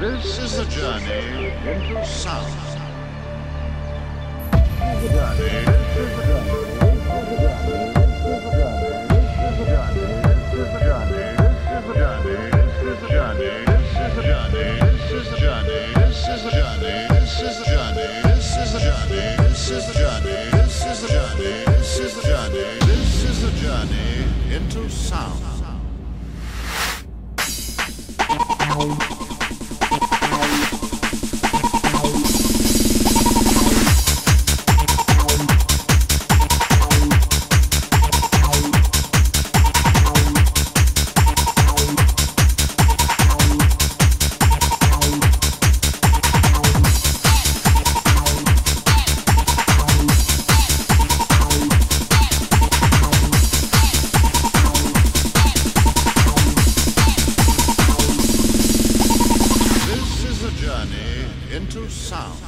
This is the journey into sound. into sound. Into sound.